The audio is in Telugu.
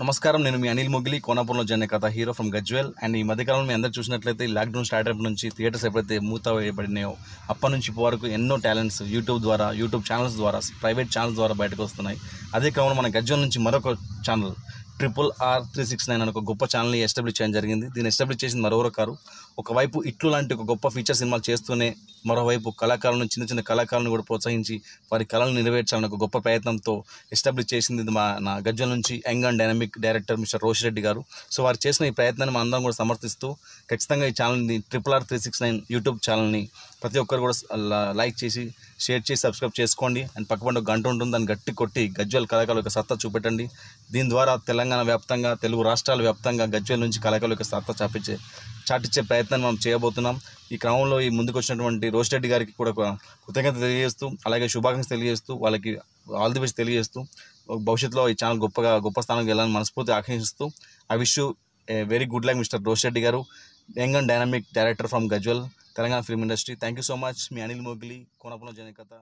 నమస్కారం నేను మీ అనిల్ మొగిలి కోనాపురంలో జరిగిన కథ హీరో ఫ్రమ్ గజ్వెల్ అండ్ ఈ మధ్యకాలంలో మీ అందరు చూసినట్లయితే లాక్డౌన్ స్టార్ట్ అయినప్పటి నుంచి థియేటర్స్ ఎప్పుడైతే మూత వేయబడినాయో అప్పటి నుంచి ఇప్పటి వరకు ఎన్నో టాలెంట్స్ యూట్యూబ్ ద్వారా యూట్యూబ్ ఛానల్స్ ద్వారా ప్రైవేట్ ఛానల్స్ ద్వారా బయటకు వస్తున్నాయి. అదే కాకుండా మన గజ్వెల్ నుంచి మరొక channel triple R three six nine అనే ఒక గొప్ప ఛానల్ని ఎస్టాబ్లిష్ చేయడం జరిగింది. దీన్ని ఎస్టాబ్లిష్ చేసింది మరొకరు కారు? ఒకవైపు ఇట్లు లాంటి ఒక గొప్ప ఫీచర్ సినిమాలు చేస్తూనే మరోవైపు కళాకారులను చిన్న చిన్న కళాకారులను కూడా ప్రోత్సహించి వారి కళలను నెరవేర్చాలని ఒక గొప్ప ప్రయత్నంతో ఎస్టాబ్లిష్ చేసింది మా నా గజ్జల నుంచి young and dynamic director mister Roshi Reddy గారు. సో వారు చేసిన ఈ ప్రయత్నాన్ని మా అందరం కూడా సమర్థిస్తూ ఖచ్చితంగా ఈ ఛానల్ని triple R three six nine YouTube ఛానల్ని ప్రతి ఒక్కరు కూడా లైక్ చేసి షేర్ చేసి సబ్స్క్రైబ్ చేసుకోండి. అండ్ పక్కపండి ఒక గంట ఉంటుంది దాన్ని గట్టి కొట్టి గజ్వల్ కళాకారుల యొక్క సత్తా చూపెట్టండి. దీని ద్వారా తెలంగాణ వ్యాప్తంగా తెలుగు రాష్ట్రాల వ్యాప్తంగా గజ్వల్ నుంచి కళాకారుల యొక్క సత్తా చాపించే చాటించే ప్రయత్నం మనం చేయబోతున్నాం. ఈ క్రమంలో ఈ ముందుకు వచ్చినటువంటి రోషిరెడ్డి గారికి కూడా ఒక కృతజ్ఞత తెలియజేస్తూ అలాగే శుభాకాంక్షలు తెలియజేస్తూ వాళ్ళకి ఆల్ ది బెస్ట్ తెలియజేస్తూ భవిష్యత్తులో ఈ ఛానల్ గొప్పగా గొప్ప స్థానంకి వెళ్ళాలని మనస్ఫూర్తి ఆకాంక్షిస్తూ I wish you very good like mister Roshi Reddy గారు. Young and dynamic director from Gajwel Telangana film industry thank you so much me Anil Mogili Konapuram జనకథ